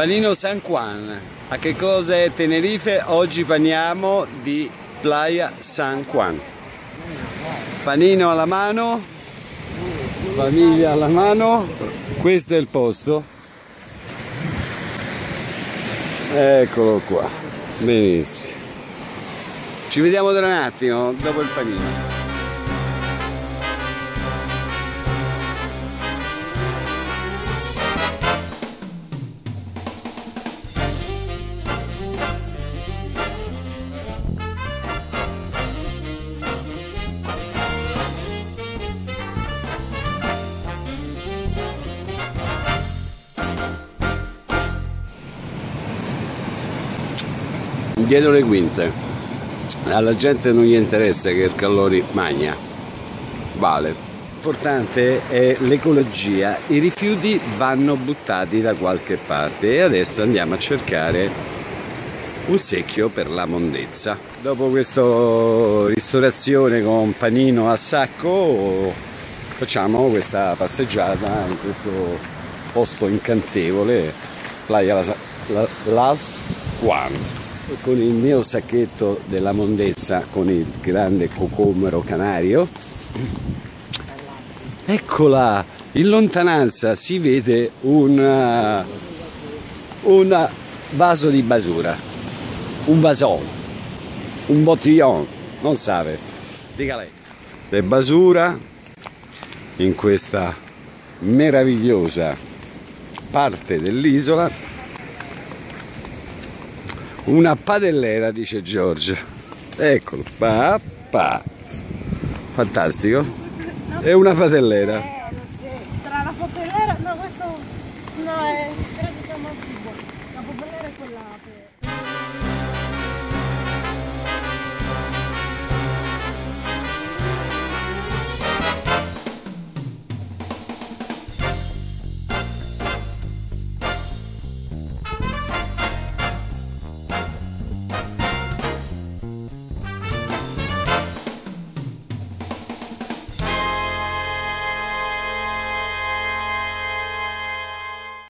Panino San Juan. A che cosa è Tenerife? Oggi parliamo di Playa San Juan. Panino alla mano, famiglia alla mano, questo è il posto. Eccolo qua, benissimo. Ci vediamo tra un attimo, dopo il panino. Dietro le quinte. Alla gente non gli interessa che il callori magna. Vale. L'importante è l'ecologia. I rifiuti vanno buttati da qualche parte e adesso andiamo a cercare un secchio per la mondezza. Dopo questa ristorazione con panino a sacco facciamo questa passeggiata in questo posto incantevole Playa Las Juan con il mio sacchetto della mondezza con il grande cocomero canario. Eccola in lontananza si vede un vaso di basura un vason un bottillon non sape dica lei. Le basura in questa meravigliosa parte dell'isola una padellera, dice Giorgio. Eccolo, papà. Fantastico. No. È una padellera. Eh, Tra la padellera, no, questo no, è, un La padellera è quella.